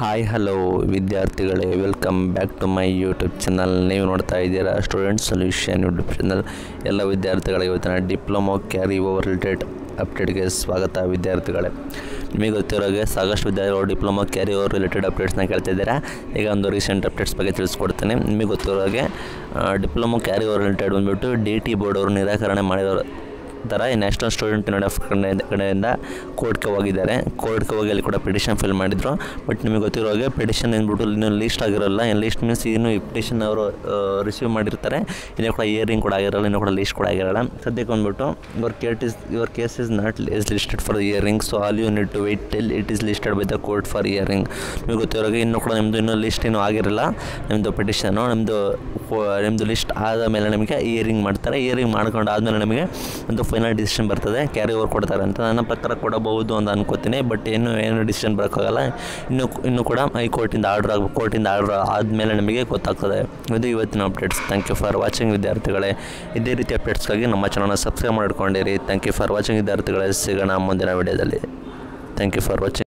Hi hello ವಿದ್ಯಾರ್ಥಿಗಳೇ. Welcome back to my YouTube channel ನೀವು ನೋಡ್ತಾ ಇದ್ದೀರಾ ಸ್ಟೂಡೆಂಟ್ ಸೊಲ್ಯೂಷನ್ ಯೂಟ್ಯೂಬ್ ಚಾನಲ್ ಎಲ್ಲ ವಿದ್ಯಾರ್ಥಿಗಳಿಗೆ ಇವತ್ತಿನ ಡಿಪ್ಲೊಮೊ ಕ್ಯಾರಿ ಓವರ್ ರಿಲೇಟೆಡ್ ಅಪ್ಡೇಟ್ಗೆ ಸ್ವಾಗತ ವಿದ್ಯಾರ್ಥಿಗಳೇ. ನಿಮಗೆ ಗೊತ್ತಿರೋಗೆ ಸಾಕಷ್ಟು ವಿದ್ಯಾರ್ಥಿಗಳು ಡಿಪ್ಲೊಮೊ ಕ್ಯಾರಿ ಓವರ್ ರಿಲೇಟೆಡ್ ಅಪ್ಡೇಟ್ಸ್ನ ಕೇಳ್ತಿದ್ದೀರಾ ಈಗ ಒಂದು ರೀಸೆಂಟ್ ಅಪ್ಡೇಟ್ಸ್ ಬಗ್ಗೆ ತಿಳಿಸ್ಕೊಡ್ತೇನೆ. ನಿಮಗೆ ಗೊತ್ತಿರೋಗೆ ಡಿಪ್ಲೊಮೊ ಕ್ಯಾರಿ ಓವರ್ ರಿಲೇಟೆಡ್ ಬಂದುಬಿಟ್ಟು ಡಿ ಟಿ ಬೋರ್ಡ್ ಅವರು ನಿರಾಕರಣೆ ಮಾಡಿರೋ ಥರ ಈ ನ್ಯಾಷನಲ್ ಸ್ಟೂಡೆಂಟ್ ಯೂನಿಯನ್ ಆಫ್ ಕಡೆಯಿಂದ ಕೋರ್ಟ್ಗೆ ಹೋಗಿದ್ದಾರೆ. ಕೋರ್ಟ್ಗೆ ಹೋಗಿ ಅಲ್ಲಿ ಕೂಡ ಪಿಟಿಷನ್ ಫಿಲ್ ಮಾಡಿದ್ರು. ಬಟ್ ನಿಮಗೆ ಗೊತ್ತಿರೋ ಹಾಗೆ ಪಿಟಿಷನ್ ಅಂದ್ಬಿಟ್ಟು ಇನ್ನೂ ಲೀಸ್ಟ್ ಆಗಿರೋಲ್ಲ. ಏನು ಲೀಸ್ಟ್ ಮೀನ್ಸ್ ಇನ್ನೂ ಪಿಟಿಷನ್ ಅವರು ರಿಸೀವ್ ಮಾಡಿರ್ತಾರೆ. ಇನ್ನೂ ಕೂಡ ಇಯರಿಂಗ್ ಕೂಡ ಆಗಿರಲ್ಲ, ಇನ್ನೂ ಕೂಡ ಲೀಸ್ಟ್ ಕೂಡ ಆಗಿರಲ್ಲ. ಸದ್ಯಕ್ಕೆ ಬಂದ್ಬಿಟ್ಟು your case is your case is not is listed for hearing so all you need to wait till it is listed by the court for hearing ನಿಮಗೆ ಗೊತ್ತಿರೋ ಹಾಗೆ ಇನ್ನೂ ಕೂಡ ನಿಮ್ಮದು ಇನ್ನೂ ಲಿಸ್ಟ್ ಇನ್ನೂ ಆಗಿರಲ್ಲ. ನಿಮ್ಮದು ಪಿಟಿಷನು ನಿಮ್ಮದು ನಿಮ್ಮದು ಲಿಸ್ಟ್ ಆದ ಮೇಲೆ ನಿಮಗೆ ಇಯರಿಂಗ್ ಮಾಡ್ತಾರೆ. ಇಯರಿಂಗ್ ಮಾಡ್ಕೊಂಡು ಆದಮೇಲೆ ನಿಮಗೆ ಒಂದು ಫೈನಲ್ ಡಿಸಿಷನ್ ಬರ್ತದೆ ಕ್ಯಾರಿ ಓವರ್ ಕೊಡ್ತಾರೆ ಅಂತ ನನ್ನ ಪ್ರಕಾರ ಕೊಡಬಹುದು ಅಂತ ಅನ್ಕೋತೀನಿ. ಬಟ್ ಇನ್ನೂ ಏನು ಡಿಸಿಷನ್ ಬರೋಕ್ಕಾಗಲ್ಲ. ಇನ್ನು, ಇನ್ನೂ ಕೂಡ ಹೈಕೋರ್ಟಿಂದ ಆರ್ಡ್ರ್ ಆಗ ಕೋರ್ಟಿಂದ ಆರ್ಡ್ರ್ ಆದಮೇಲೆ ನಮಗೆ ಗೊತ್ತಾಗ್ತದೆ. ಇದು ಇವತ್ತಿನ updates thank you for watching ವಿದ್ಯಾರ್ಥಿಗಳೇ. ಇದೇ ರೀತಿ ಅಪ್ಡೇಟ್ಸ್ಗಾಗಿ ನಮ್ಮ ಚಾನಲ್ನ ಸಬ್ಸ್ಕ್ರೈಬ್ ಮಾಡ್ಕೊಂಡಿರಿ ಥ್ಯಾಂಕ್ ಯು ಫಾರ್ ವಾಚಿಂಗ್ ವಿದ್ಯಾರ್ಥಿಗಳೇ. ಸಿಗೋಣ ಮುಂದಿನ ವಿಡಿಯೋದಲ್ಲಿ ಥ್ಯಾಂಕ್ ಯು ಫಾರ್ ವಾಚಿಂಗ್